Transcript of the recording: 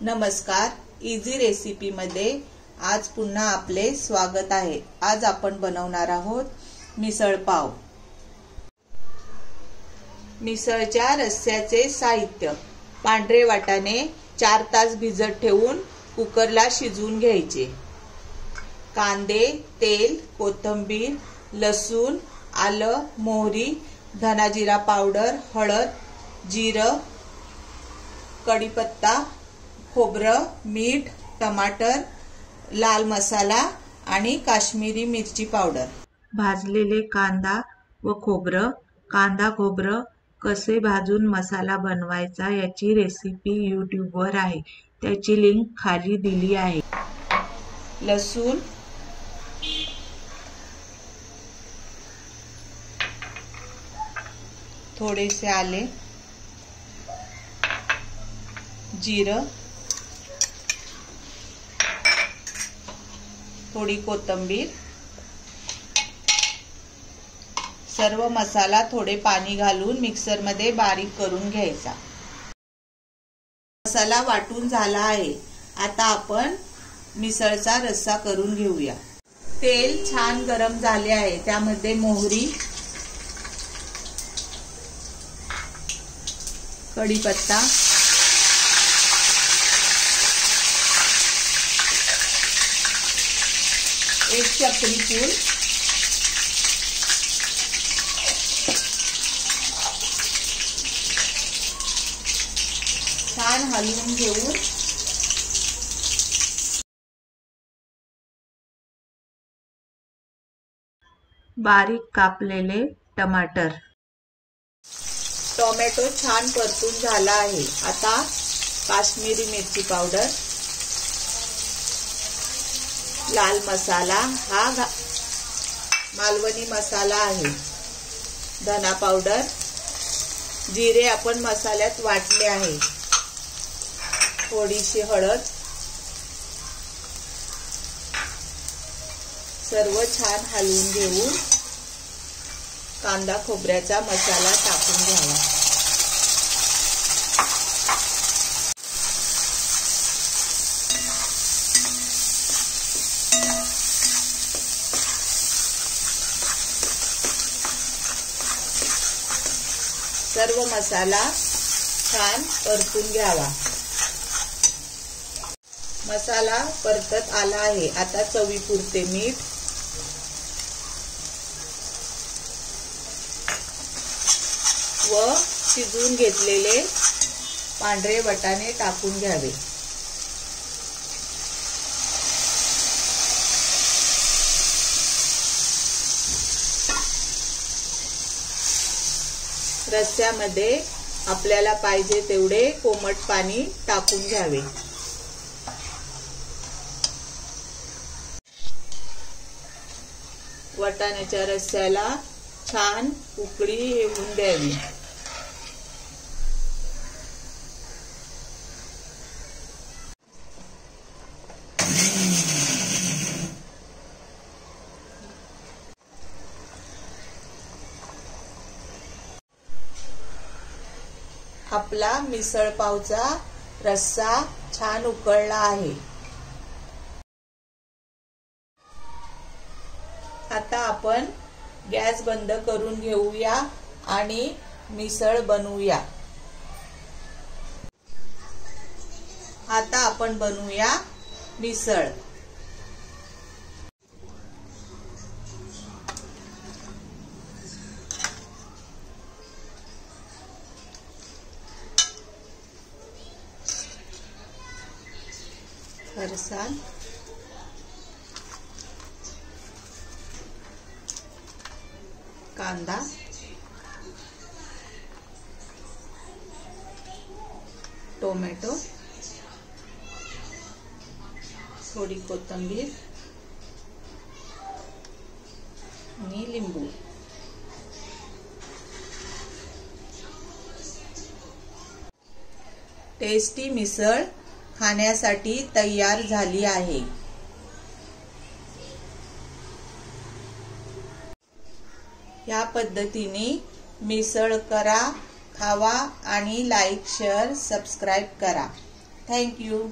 नमस्कार इझी रेसिपीमध्ये आज पुन्हा आपले स्वागत आहे. आज आपण बनवणार आहोत मिसळ पाव. मिसळच्या रस्स्याचे साहित्य. पांढरे वाटाणे चार तास भिजत ठेवून कुकरला शिजवून घ्यायचे. कांदे तेल कोथिंबीर लसूण आलं मोहरी धनाजिरा पावडर हळद जिरं कढीपत्ता खोबरं मीठ टमाटर लाल मसाला आणि काश्मीरी मिरची पावडर. भाजलेले कांदा व खोबरं कांदा खोबरं कसे भाजून मसाला बनवायचा याची रेसिपी यूट्यूबवर आहे. त्याची लिंक खाली दिली आहे. लसूण थोडेसे आले जिरं थोडी कोथिंबीर. सर्व मसाला थोडे पाणी घालून मिक्सरमध्ये बारीक करून घ्यायचा. मसाला वाटून झाला आहे. आता आपण मिसळचा रस्सा करून घेऊया. तेल छान गरम झाले आहे. त्यामध्ये मोहरी कढीपत्ता एक चक्री फूल छान हलवून घेऊन। बारीक कापलेले टमाटर। टोमॅटो छान परतून झाला आता काश्मीरी मिरची पावडर। लाल मसाला हा मालवणी मसाला आहे. धना पावडर. जिरे आपण मसाल्यात वाटले आहे. थोडीशी हळद. सर्व छान हलवून घेऊन कांदा खोबऱ्याचा मसाला टाकून घ्यावा. सर्व मसाला छान परतून घ्यावा. मसाला परतत आला आहे. आता चवीपुरते मीठ. व शिजवून घेतलेले पांढरे वटाणे टाकून घ्यावे. रस्स्यामध्ये आपल्याला पाहिजे तेवढे कोमट पाणी टाकून घ्यावे. वटाण्याच्या रस्स्याला छान उकळी येऊन द्यावी. आपला मिसळ पावचा रस्सा छान उकळला आहे. आता आपण गॅस बंद करून घेऊया आणि मिसळ बनवूया. आता आपण बनवूया मिसळ. फरसाण कांदा टोमॅटो थोडी कोथिंबीर आणि लिंबू टेस्टी मिसळ खाण्यासाठी तयार झाली आहे. या पद्धतीने मिसळ करा खावा आणि लाईक शेअर सबस्क्राईब करा. Thank you